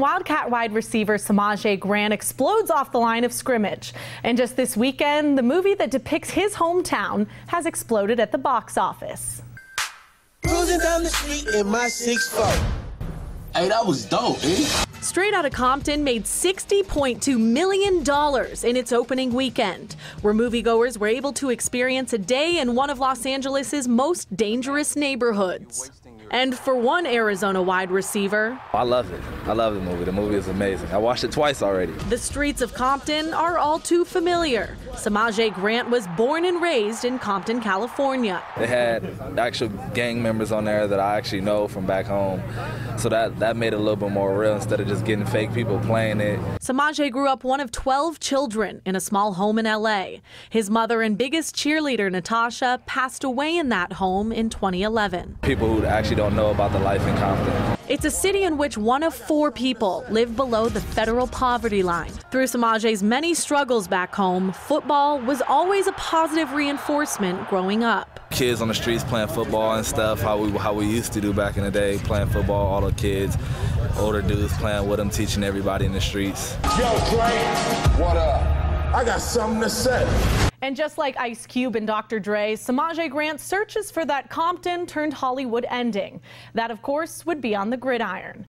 Wildcat wide receiver Samajie Grant explodes off the line of scrimmage. And just this weekend, the movie that depicts his hometown has exploded at the box office. Cruising down the street in my 6'4". Hey, that was dope, eh? Straight Outta Compton made $60.2 million in its opening weekend, where moviegoers were able to experience a day in one of Los Angeles' most dangerous neighborhoods. And for one Arizona wide receiver, I love it. I love the movie. The movie is amazing. I watched it twice already. The streets of Compton are all too familiar. Samajie Grant was born and raised in Compton, California. They had actual gang members on there that I actually know from back home. So that, that made it a little bit more real instead of just getting fake people playing it. Samajie grew up one of 12 children in a small home in LA. His mother and biggest cheerleader, Natasha, passed away in that home in 2011. People who actually don't know about the life in Compton. It's a city in which one of four people live below the federal poverty line. Through Samajie's many struggles back home, football was always a positive reinforcement growing up. Kids on the streets playing football and stuff, how we how we used to do back in the day, playing football, all the kids, older dudes playing with them, teaching everybody in the streets. Yo, Dre, what up? I got something to say. And just like Ice Cube and Dr. Dre, Samajie Grant searches for that Compton turned Hollywood ending. That, of course, would be on the gridiron.